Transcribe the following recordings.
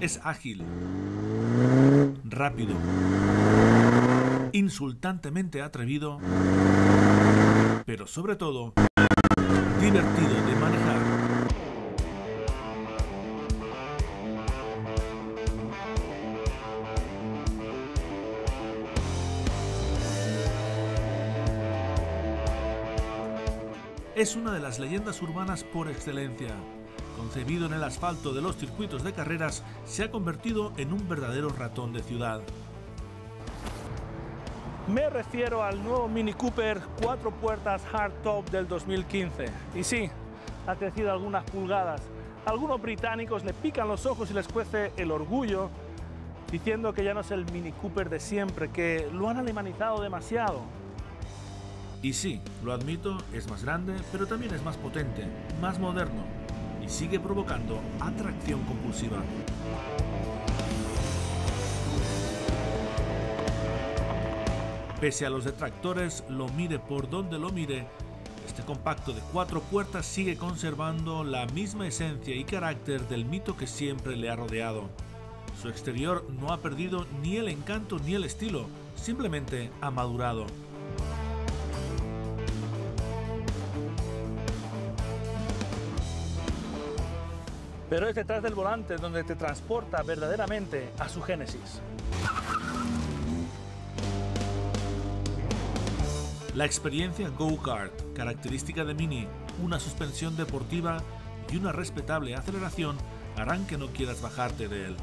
Es ágil, rápido, insultantemente atrevido, pero sobre todo divertido de manejar. Es una de las leyendas urbanas por excelencia. Concebido en el asfalto de los circuitos de carreras, se ha convertido en un verdadero ratón de ciudad. Me refiero al nuevo Mini Cooper cuatro puertas hardtop del 2015. Y sí, ha crecido algunas pulgadas. Algunos británicos le pican los ojos y les cuece el orgullo, diciendo que ya no es el Mini Cooper de siempre, que lo han alemanizado demasiado. Y sí, lo admito, es más grande, pero también es más potente, más moderno sigue provocando atracción compulsiva. Pese a los detractores, lo mire por donde lo mire, este compacto de cuatro puertas sigue conservando la misma esencia y carácter del mito que siempre le ha rodeado. Su exterior no ha perdido ni el encanto ni el estilo, simplemente ha madurado. Pero es detrás del volante donde te transporta verdaderamente a su génesis. La experiencia Go-Kart, característica de Mini, una suspensión deportiva y una respetable aceleración harán que no quieras bajarte de él.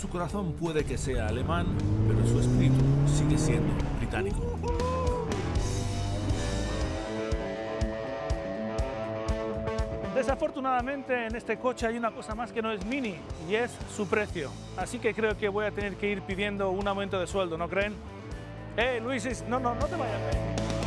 Su corazón puede que sea alemán, pero su espíritu sigue siendo británico. Desafortunadamente en este coche hay una cosa más que no es Mini y es su precio. Así que creo que voy a tener que ir pidiendo un aumento de sueldo, ¿no creen? Eh, Luis, no, no, no te vayas.